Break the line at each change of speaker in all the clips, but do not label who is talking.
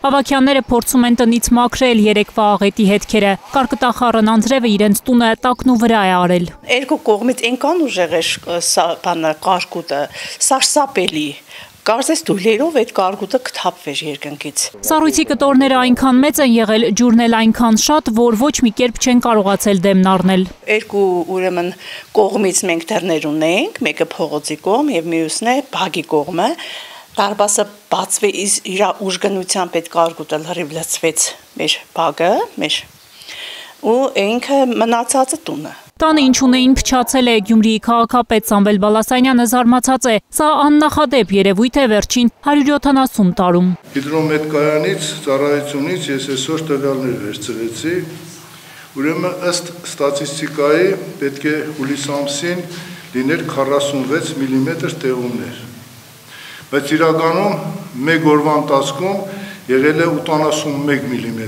Ավակյանները փորձում են տնից մաքրել երեկվա աղետի հետքերը։ Կարկտախառն անձրևը իրենց տունը տակնու վրա է արել։
Երկու կողմից այնքան ուժեղ է սա բանը կարկուտը, սարսափելի Կարծես դուլերով այդ կարգուտը կթափվեր երկնքից։
Սառույցի կտորները այնքան մեծ են եղել, ջուրն էլ այնքան շատ, որ ոչ մի կերպ չեն կարողացել դեմն առնել։
Երկու ուրեմն կողմից մենք դռներ ունենք, մեկը փողոցի կողմ եւ մյուսն է բագի կողմը։ Դարբասը բացվի իր ուժգնությամբ այդ կարգուտը լրիվ լցվեց մեր բագը, մեր ու ինքը մնացածը տունը։
Տանը ինչ ունեին փչացել է Գյումրիի քաղաքապետ Սամվել Բալասանյանը զարմացած է։ Սա աննախադեպ երևույթ է վերջին 170 տարում։
Հիդրոմետկայանից ծառայությունից ես այսօր տվյալներ վերցրեցի։ Ուրեմն ըստ ստատիստիկայի պետք է հուլիս ամսին լիներ 46 մմ տեղումներ։ Բայց իրականում մեկ օրվա ընթացքում եղել է 81 մմ։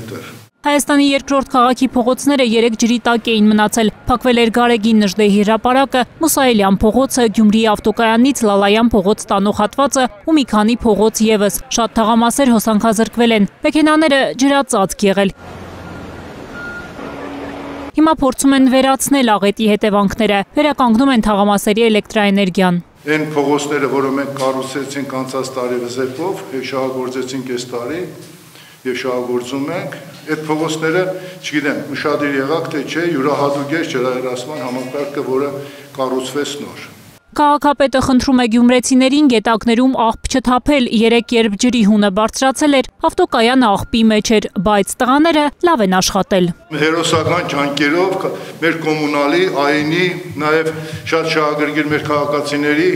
Հայաստանի երկրորդ քաղաքի փողոցները երեք ջրի տակ էին մնացել, փակվել էր գարեգին նժդեհի հրապարակը, Մուսայելյան փողոցը, Գյումրիի ավտոկայանից Լալայան փողոց տանող հատվածը ու մի քանի փողոց եւս։ Շատ թաղամասեր հոսանքազրկվել են, մեքենաները ջրածածկ եղել։ Հիմա փորձում են վերացնել աղետի հետևանքները, վերականգնում են թաղամասերի էլեկտրաէներգիան։
Այն փողոցները, որը մենք կառուցեցինք անցած տարի վզեպով եւ շահագործեցինք այս տարի, եւ շահագործում ենք, այդ փողոցները, չգիտեմ, ուշադիր եղաք թե չէ, յուրահատուկ է ջրահեռացման համակարգը, որը կառուցվեց նոր։
Քաղաքապետը խնդրում է գյումրեցիներին գետակներում աղբ չթափել, երեք երբ ջրի հունը բարձրացել էր, ավտոկայանը աղբի մեջ էր, բայց տղաները լավ են աշխատել։
Հերոսական ջանքերով մեր կոմունալի, այնի, նաև շատ շահագրգիռ մեր քաղաքացիների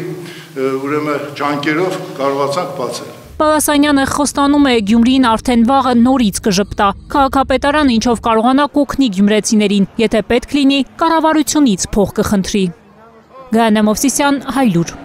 ուրեմն ջանքերով կարողացանք բացել։
Պալասանյանը խոստանում է Գյումրին արդեն վաղը նորից կժպտա։ Քաղաքապետարան ինչով կարողանա կօգնի գյումրեցիներին, եթե պետք լինի, կառավարությունից փող կխնդրի։ Գայանե Մովսիսյան, Հայլուր։